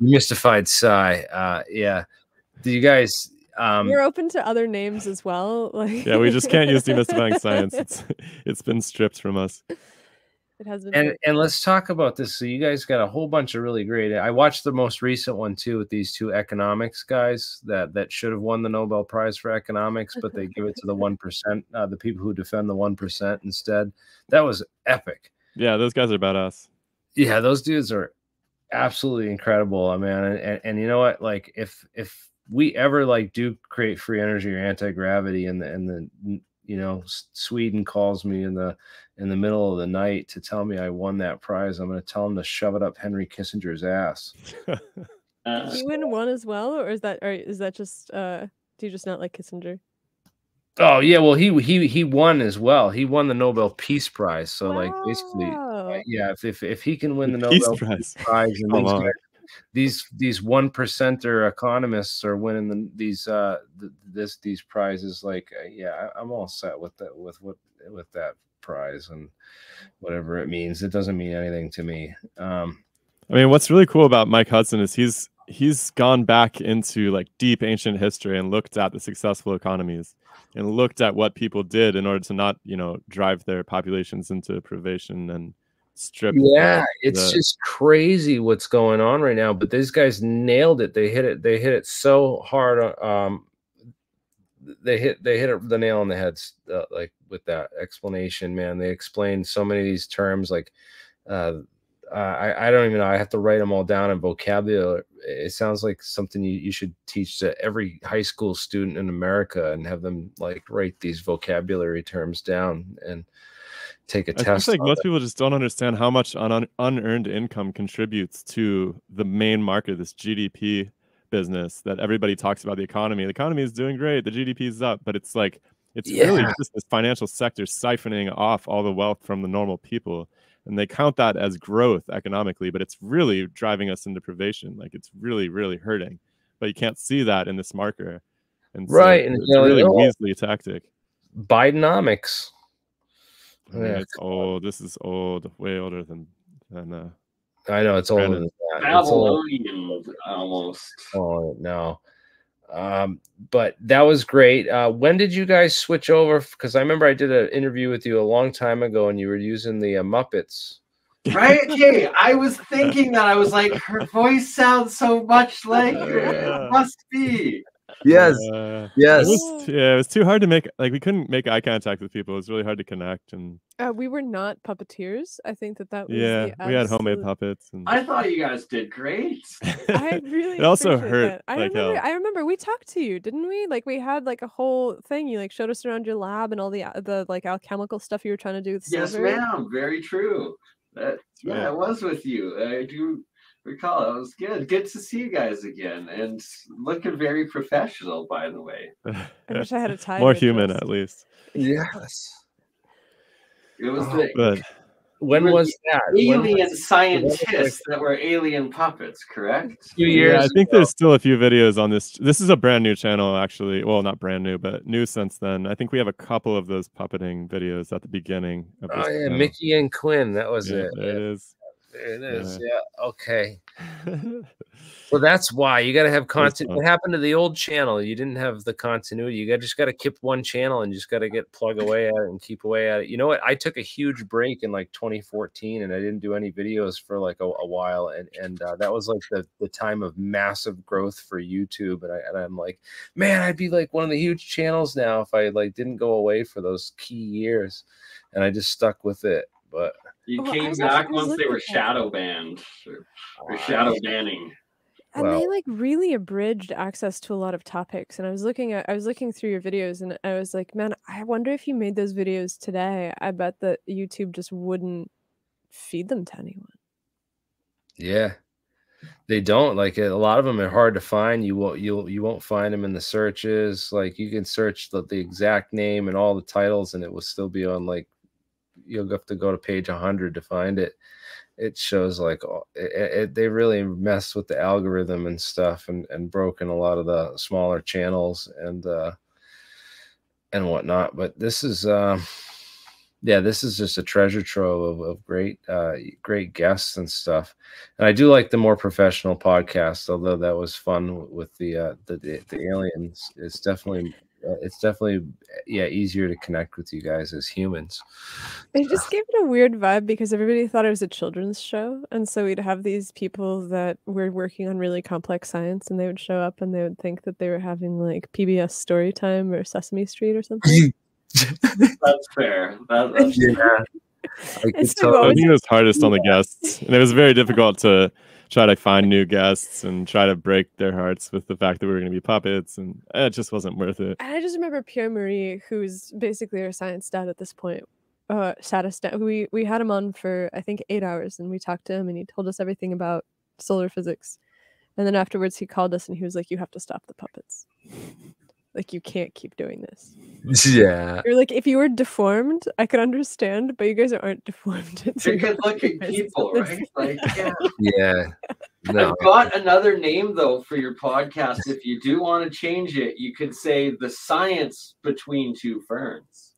mystified Sci. Uh, yeah. Do you guys? Um, You're open to other names as well. Like yeah, we just can't use demystifying science. It's it's been stripped from us. It has been. and and let's talk about this. So you guys got a whole bunch of really great. I watched the most recent one too with these two economics guys that that should have won the Nobel Prize for economics, but they give it to the one percent, uh, the people who defend the one percent instead. That was epic. Yeah, those guys are badass. Yeah, those dudes are absolutely incredible, I mean, and, and, and you know what? Like if if we ever like do create free energy or anti gravity, and the and the you know Sweden calls me in the in the middle of the night to tell me I won that prize, I'm going to tell them to shove it up Henry Kissinger's ass. Uh, you win one as well, or is that or is that just uh do you just not like Kissinger? Oh yeah, well he he he won as well. He won the Nobel Peace Prize. So like basically, Wow. yeah, if if, if he can win the The Nobel Prize. Prize and these on. guys, these these one percenter economists are winning the, these uh th- this these prizes. Like uh, yeah, I, I'm all set with that with what with that prize and whatever it means. It doesn't mean anything to me. Um, I mean, what's really cool about Mike Hudson is he's he's gone back into like deep ancient history and looked at the successful economies and looked at what people did in order to not, you know, drive their populations into privation and strip. yeah it's the- just crazy what's going on right now but these guys nailed it they hit it they hit it so hard uh, um they hit they hit it, the nail on the head uh, like with that explanation man they explained so many of these terms like uh uh, I, I don't even know. I have to write them all down in vocabulary. It sounds like something you, you should teach to every high school student in America and have them like write these vocabulary terms down and take a I test. think like most it. people just don't understand how much un- un- unearned income contributes to the main market, this GDP business that everybody talks about. The economy, the economy is doing great, the GDP is up, but it's like it's really just this financial sector siphoning off all the wealth from the normal people, and they count that as growth economically, but it's really driving us into privation. Like it's really, really hurting, but you can't see that in this marker, and so Right, and, it's you a know, really Weasley tactic. Bidenomics. I mean, Yeah, it's old. This is old, way older than than uh, I know it's older Brandon. than that. Old. Babylonian almost. Oh no. Um, but that was great. Uh, when did you guys switch over? Because I remember I did an interview with you a long time ago, and you were using the uh, Muppets. Right? Okay. I was thinking that. I was like, her voice sounds so much like her. Yeah. It must be. Uh, yes. It was, yeah, it was too hard to make. Like we couldn't make eye contact with people. It was really hard to connect. And Uh, we were not puppeteers. I think that that was yeah, the we had homemade puppets. And I thought you guys did great. I really it also appreciate hurt. that. I like remember hell. I remember we talked to you, didn't we? Like we had like a whole thing. You like showed us around your lab and all the uh, the like alchemical stuff you were trying to do with Yes, silver. ma'am. Very true. That, yeah, right. I was with you. I do recall. It was good. Good to see you guys again, and looking very professional, by the way. I wish I had a tie. More human, this. at least. Yes. It was Oh, the When was that? Alien was- scientists that were alien puppets, correct? Two yeah, years. I think ago. there's still a few videos on this. This is a brand new channel, actually. Well, not brand new, but new since then. I think we have a couple of those puppeting videos at the beginning. Oh yeah, channel. Mickey and Quinn. That was Yeah, it. it is. There it is. Yeah. Okay. Well, that's why you got to have content. What happened to the old channel? You didn't have the continuity. You got just got to keep one channel and just got to get plug away at it and keep away at it. You know what? I took a huge break in like 2014 and I didn't do any videos for like a, a while, and and uh, that was like the the time of massive growth for YouTube. And I and I'm like, man, I'd be like one of the huge channels now if I like didn't go away for those key years, and I just stuck with it. But You Oh, came was back actually- I was once they were at that. shadow banned or, or shadow banning. and Well- they like really abridged access to a lot of topics and i was looking at i was looking through your videos and i was like man i wonder if you made those videos today i bet that youtube just wouldn't feed them to anyone Yeah. They don't like. A lot of them are hard to find. You won't you'll you won't find them in the searches. Like you can search the, the exact name and all the titles, and it will still be on like you'll have to go to page 100 to find it. It shows like it, it, they really messed with the algorithm and stuff, and and broken a lot of the smaller channels and uh and whatnot. But this is um yeah, this is just a treasure trove of, of great, uh, great guests and stuff. And I do like the more professional podcast, although that was fun with the uh, the, the, the aliens. It's definitely uh, Uh, it's definitely yeah easier to connect with you guys as humans. It just gave it a weird vibe because everybody thought it was a children's show, and so we'd have these people that were working on really complex science, and they would show up and they would think that they were having like PBS story time or Sesame Street or something. That's fair. That, that's yeah. I It's so I think it was hardest on the guests, and it was very difficult to try to find new guests and try to break their hearts with the fact that we were going to be puppets, and it just wasn't worth it. And I just remember Pierre Marie, who's basically our science dad at this point. Uh, saddest dad. We we had him on for I think eight hours, and we talked to him, and he told us everything about solar physics. And then afterwards, he called us, and he was like, "You have to stop the puppets. Like you can't keep doing this." yeah. You're like, if you were deformed, I could understand, but you guys aren't deformed. It's They're good looking people, right? Like, yeah. Yeah. No. I've got another name though for your podcast. If you do want to change it, you could say the science between two ferns.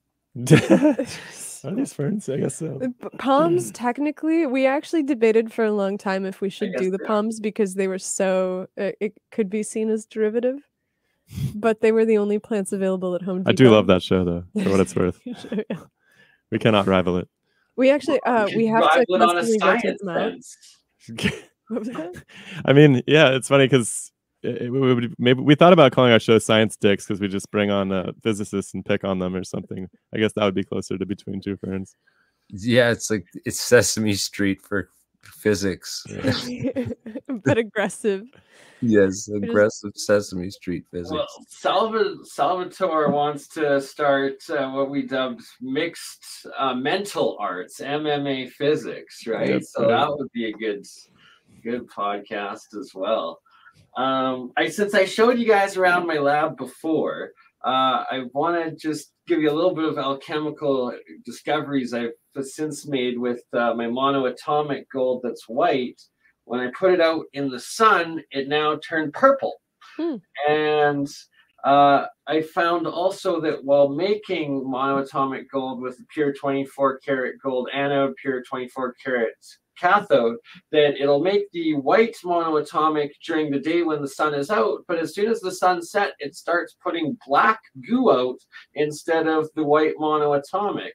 Are these ferns? I guess so. The p- palms, technically, we actually debated for a long time if we should do the palms because they were so uh, it could be seen as derivative, but they were the only plants available at home. Depot. I do love that show though, for what it's worth. that. We cannot rival it. we actually, uh, You we have to rival it on a constantly rotate science them out. sense. What was that? I mean, yeah, it's funny because we would maybe we thought about calling our show Science Dicks because we just bring on uh, physicists and pick on them or something. I guess that would be closer to Between Two Ferns. Yeah, it's like it's Sesame Street for physics. but aggressive. yes, aggressive Sesame Street physics. Well, Salva- Salvatore wants to start uh, what we dubbed mixed uh, mental arts, MMA physics, right? Yes, so uh, that would be a good, good podcast as well. Um, I since I showed you guys around my lab before, uh, I want to just give you a little bit of alchemical discoveries I've since made with uh, my monoatomic gold that's white. When I put it out in the sun, it now turned purple. Hmm. And uh, I found also that while making monoatomic gold with pure 24 karat gold anode, pure 24 karat cathode, that it'll make the white monoatomic during the day when the sun is out. But as soon as the sun set, it starts putting black goo out instead of the white monoatomic.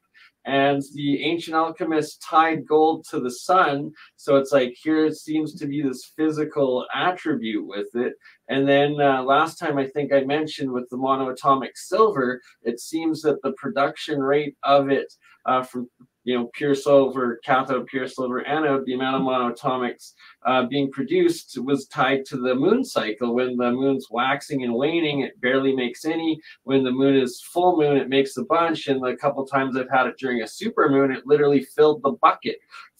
And the ancient alchemists tied gold to the sun. So it's like here it seems to be this physical attribute with it. And then uh, last time I think I mentioned with the monoatomic silver, it seems that the production rate of it uh, from you know pure silver cathode, pure silver anode, the amount of monoatomics uh, being produced was tied to the moon cycle. When the moon's waxing and waning, it barely makes any. When the moon is full moon, it makes a bunch. And the couple times I've had it during a super moon, it literally filled the bucket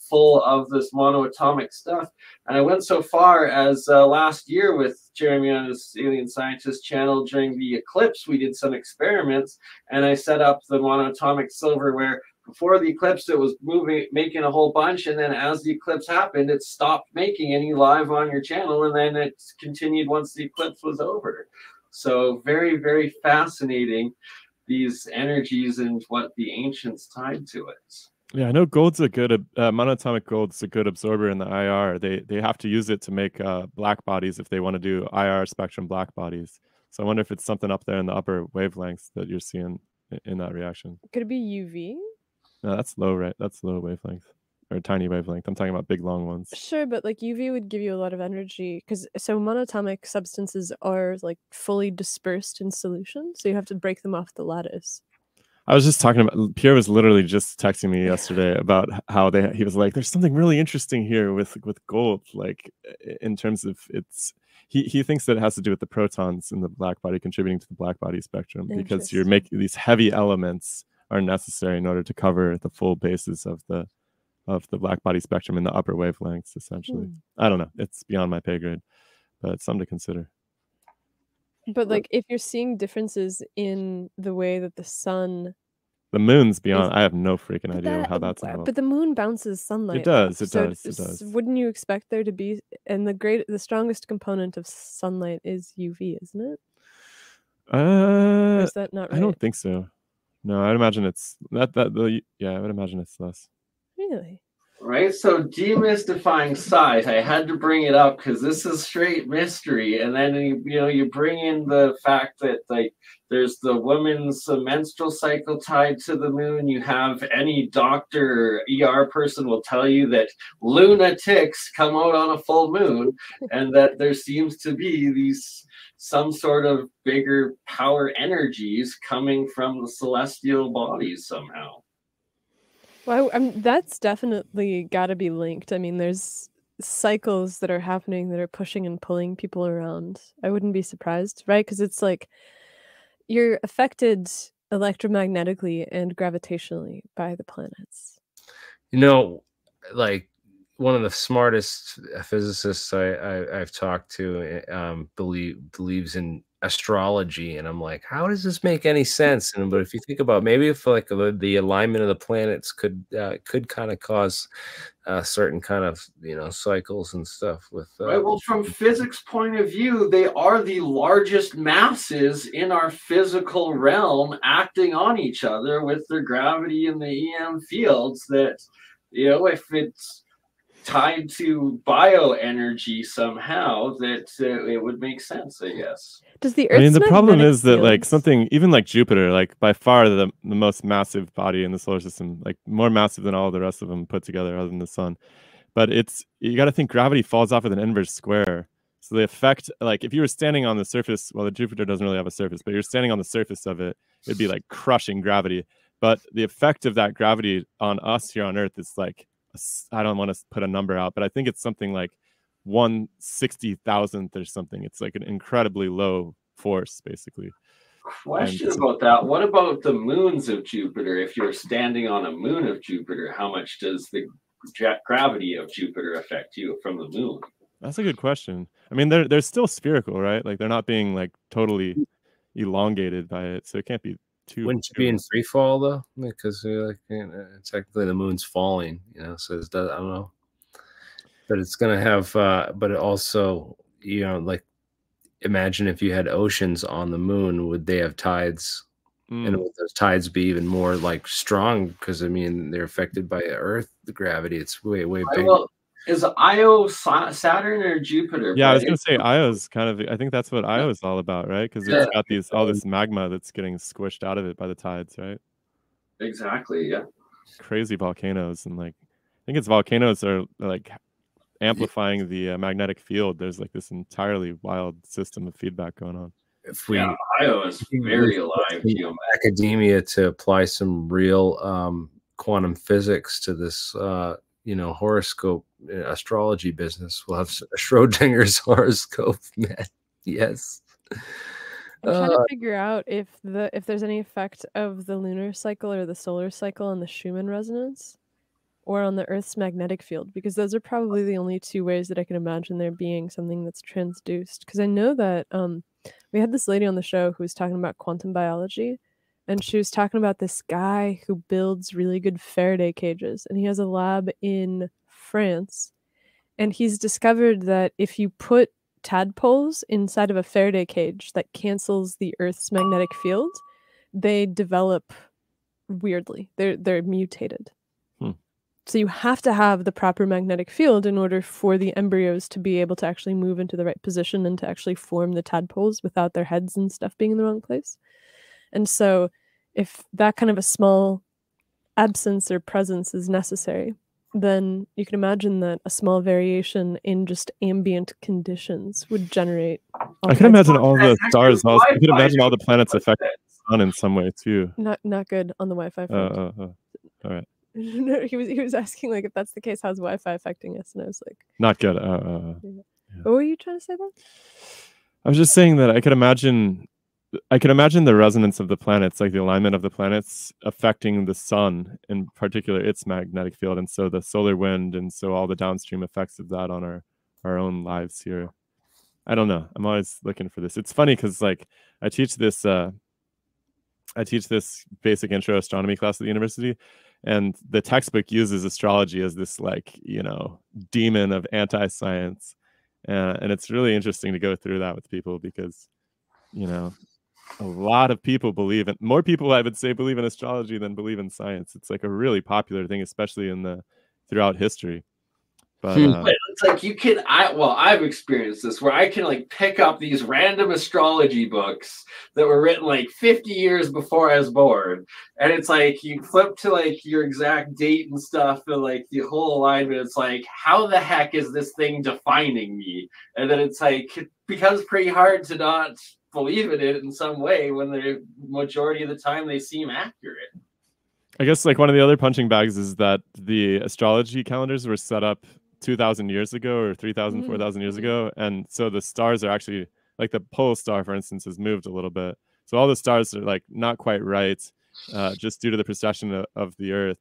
full of this monoatomic stuff. And I went so far as uh, last year with Jeremy on his Alien Scientist channel during the eclipse, we did some experiments and I set up the monoatomic silver where before the eclipse it was moving making a whole bunch and then as the eclipse happened it stopped making any live on your channel and then it continued once the eclipse was over so very very fascinating these energies and what the ancients tied to it Yeah, I know gold's a good ab- uh, monatomic gold's a good absorber in the IR. They they have to use it to make uh, black bodies if they want to do IR spectrum black bodies. So I wonder if it's something up there in the upper wavelengths that you're seeing in that reaction. Could it be UV? No, that's low, right? That's low wavelength or tiny wavelength. I'm talking about big long ones. Sure, but like UV would give you a lot of energy because so monatomic substances are like fully dispersed in solution, so you have to break them off the lattice. I was just talking about Pierre was literally just texting me yesterday about how they he was like, "There's something really interesting here with with gold, like in terms of its." He he thinks that it has to do with the protons in the black body contributing to the black body spectrum because you're making these heavy elements are necessary in order to cover the full bases of the of the black body spectrum in the upper wavelengths. Essentially, Hmm. I don't know. It's beyond my pay grade, but it's something to consider. But like if you're seeing differences in the way that the sun The moon's beyond. I have no freaking idea that- how that's w- involved. But the moon bounces sunlight. It does, it so does, it s- does. Wouldn't you expect there to be? And the great, the strongest component of sunlight is UV, isn't it? Uh, is that not right? I don't think so. No, I'd imagine it's that that the yeah, I would imagine it's less. Really? Right. So demystifying size, I had to bring it up because this is straight mystery. And then you, you know you bring in the fact that like there's the woman's menstrual cycle tied to the moon. You have any doctor, ER person will tell you that lunatics come out on a full moon, and that there seems to be these some sort of bigger power energies coming from the celestial bodies somehow. Well, I, I'm, that's definitely got to be linked. I mean, there's cycles that are happening that are pushing and pulling people around. I wouldn't be surprised, right? Because it's like you're affected electromagnetically and gravitationally by the planets. You know, like one of the smartest physicists I, I have talked to eh, um, believe believes in astrology and i'm like how does this make any sense? And but if you think about maybe if like the, the alignment of the planets could uh, could kind of cause uh, certain kind of you know cycles and stuff with uh, right well from physics point of view they are the largest masses in our physical realm acting on each other with their gravity and the em fields that you know if it's tied to bioenergy somehow that uh, it would make sense i guess does the Earth? I mean, the problem is that like something even like Jupiter, like by far the the most massive body in the solar system, like more massive than all the rest of them put together, other than the sun. But it's you got to think gravity falls off with an inverse square. So the effect, like if you were standing on the surface, well, the Jupiter doesn't really have a surface, but you're standing on the surface of it, it'd be like crushing gravity. But the effect of that gravity on us here on Earth is like I don't want to put a number out, but I think it's something like one sixty thousandth or something. It's like an incredibly low force, basically. Question and, about that. What about the moons of Jupiter? If you're standing on a moon of Jupiter, how much does the gravity of Jupiter affect you from the moon? That's a good question. I mean, they're they're still spherical, right? Like they're not being like totally elongated by it, so it can't be too. Wouldn't you be in free fall though? Because like you know, technically the moon's falling, you know. So it's, I don't know but it's going to have uh but it also you know like imagine if you had oceans on the moon would they have tides mm. and would those tides be even more like strong because i mean they're affected by earth the gravity it's way way bigger well, is io saturn or jupiter yeah i was gonna say io's kind of i think that's what io is all about right because it's got these all this magma that's getting squished out of it by the tides right exactly yeah crazy volcanoes and like i think it's volcanoes are like amplifying the uh, magnetic field. There's like this entirely wild system of feedback going on. If we, yeah, Io is very alive. Academia to apply some real um, quantum physics to this, uh, you know, horoscope uh, astrology business. We'll have Schrodinger's horoscope, man. Yes. I'm trying uh, to figure out if the if there's any effect of the lunar cycle or the solar cycle on the Schumann resonance or on the Earth's magnetic field, because those are probably the only two ways that I can imagine there being something that's transduced. Because I know that um, we had this lady on the show who was talking about quantum biology, and she was talking about this guy who builds really good Faraday cages, and he has a lab in France, and he's discovered that if you put tadpoles inside of a Faraday cage that cancels the Earth's magnetic field, they develop weirdly. They're they're mutated. Hmm. So you have to have the proper magnetic field in order for the embryos to be able to actually move into the right position and to actually form the tadpoles without their heads and stuff being in the wrong place. And so if that kind of a small absence or presence is necessary, then you can imagine that a small variation in just ambient conditions would generate. I can imagine all the stars. Also, I can imagine all the planets affecting the sun in some way too. Not not good on the Wi-Fi. Uh, uh, uh, all right. no, he was he was asking like if that's the case, how's Wi-Fi affecting us? And I was like, not good. Uh, uh, uh yeah. What were you trying to say then? I was just saying that I could imagine, I can imagine the resonance of the planets, like the alignment of the planets, affecting the sun, in particular its magnetic field, and so the solar wind, and so all the downstream effects of that on our our own lives here. I don't know. I'm always looking for this. It's funny because like I teach this. uh I teach this basic intro astronomy class at the university, and the textbook uses astrology as this like you know demon of anti-science uh, and it's really interesting to go through that with people because you know a lot of people believe in more people I would say believe in astrology than believe in science. It's like a really popular thing, especially in the throughout history. But, Hmm. uh, But it's like you can I well, I've experienced this where I can like pick up these random astrology books that were written like 50 years before I was born. And it's like you flip to like your exact date and stuff and like the whole alignment. It's like, how the heck is this thing defining me? And then it's like it becomes pretty hard to not believe in it in some way when the majority of the time they seem accurate. I guess like one of the other punching bags is that the astrology calendars were set up 2000 years ago or 3000 Mm. 4000 years ago and so the stars are actually like the pole star for instance has moved a little bit so all the stars are like not quite right uh, just due to the precession of, of the earth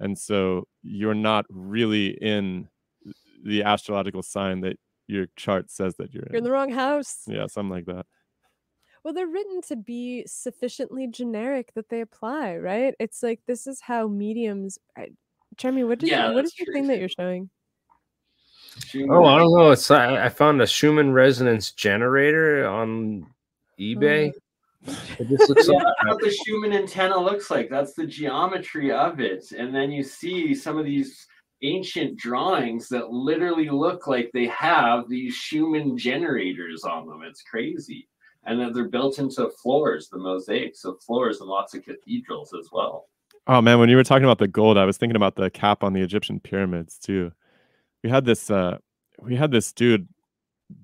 and so you're not really in the astrological sign that your chart says that you're in You're in the wrong house. yeah something like that Well, they're written to be sufficiently generic that they apply, right? It's like this is how mediums. I, Jeremy, what is Yeah, what that's is the thing that you're showing? Oh, I don't know. It's I, I found a Schumann resonance generator on eBay. Oh. It just looks Yeah, like that's what the Schumann antenna looks like. That's the geometry of it. And then you see some of these ancient drawings that literally look like they have these Schumann generators on them. It's crazy. And then they're built into floors, the mosaics of floors in lots of cathedrals as well. Oh man, when you were talking about the gold, I was thinking about the cap on the Egyptian pyramids too. We had this uh we had this dude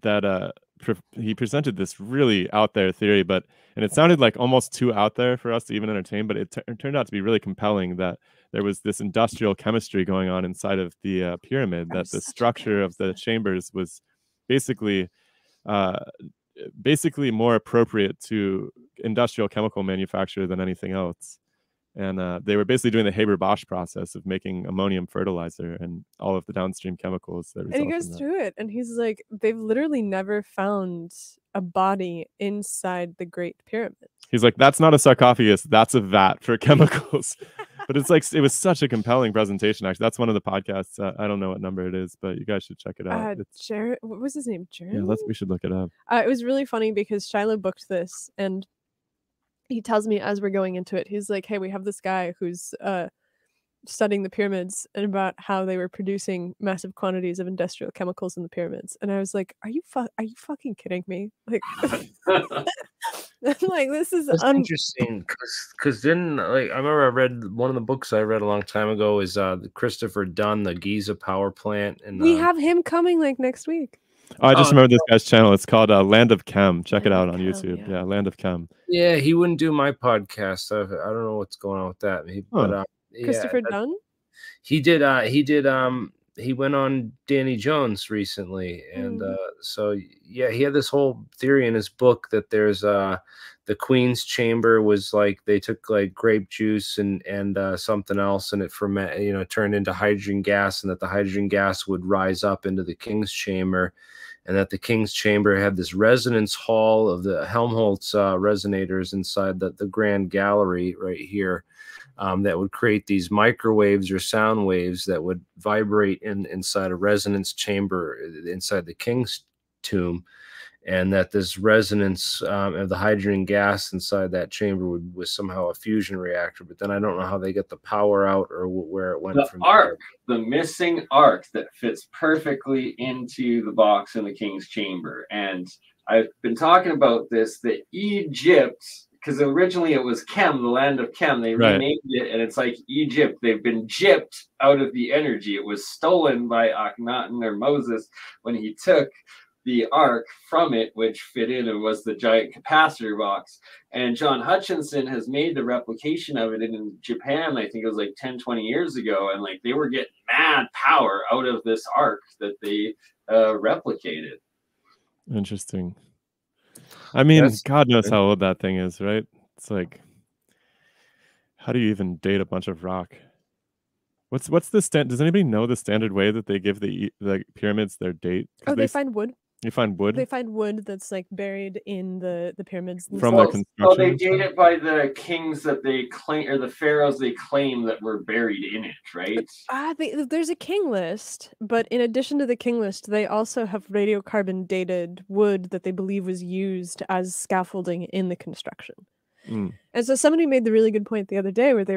that uh pre- he presented this really out there theory, but and it sounded like almost too out there for us to even entertain, but it, tu- it turned out to be really compelling that there was this industrial chemistry going on inside of the uh, pyramid I'm that the structure of the chambers was basically uh basically more appropriate to industrial chemical manufacture than anything else and uh, they were basically doing the Haber-Bosch process of making ammonium fertilizer and all of the downstream chemicals that And he goes through it, and he's like, they've literally never found a body inside the Great Pyramid. He's like, "That's not a sarcophagus. That's a vat for chemicals." But it's like it was such a compelling presentation. Actually, that's one of the podcasts. Uh, I don't know what number it is, but you guys should check it out. Uh, It's, Jared, what was his name? Jeremy. yeah, let's we should look it up. Uh, it was really funny because Shilo booked this and he tells me as we're going into it, he's like, Hey, we have this guy who's uh studying the pyramids and about how they were producing massive quantities of industrial chemicals in the pyramids. And I was like, Are you fu- are you fucking kidding me? Like like this is un- interesting because because then like I remember I read one of the books I read a long time ago is uh Christopher Dunn the Giza power plant and we uh, have him coming like next week. Oh, I just Oh, remember this guy's channel. It's called uh, Land of Chem. Check it out on Chem, YouTube. yeah. Yeah. Land of Chem. yeah he wouldn't do my podcast I, I don't know what's going on with that he, but uh, yeah, Christopher that- Dunn. he did uh he did um he went on Danny Jones recently and Mm. uh so yeah he had this whole theory in his book that there's uh the queen's chamber was like they took like grape juice and and uh something else and it ferment you know turned into hydrogen gas and that the hydrogen gas would rise up into the king's chamber and that the king's chamber had this resonance hall of the Helmholtz uh, resonators inside the, the grand gallery right here um, that would create these microwaves or sound waves that would vibrate in inside a resonance chamber uh, inside the king's tomb and that this resonance um, of the hydrogen gas inside that chamber would was somehow a fusion reactor but then i don't know how they get the power out or wh- where it went the from arc, the missing arc that fits perfectly into the box in the king's chamber. And I've been talking about this that Egypt, because originally it was Chem, the land of Chem, they Right. renamed it, and it's like Egypt. They've been gypped out of the energy. It was stolen by Akhenaten or Moses when he took the ark from it, which fit in and was the giant capacitor box. And John Hutchinson has made the replication of it in Japan, I think it was like 10, 20 years ago. And like they were getting mad power out of this ark that they uh, replicated. Interesting. I mean, That's- God knows how old that thing is, right? It's like, how do you even date a bunch of rock? What's what's the stand? Does anybody know the standard way that they give the e- the pyramids their date? Oh, they s- find wood. You find wood They find wood that's like buried in the the pyramids from the themselves. So they date it by the kings that they claim, or the pharaohs they claim that were buried in it, right? Ah, they, there's a king list, but in addition to the king list, they also have radiocarbon dated wood that they believe was used as scaffolding in the construction. Mm. And so somebody made the really good point the other day where they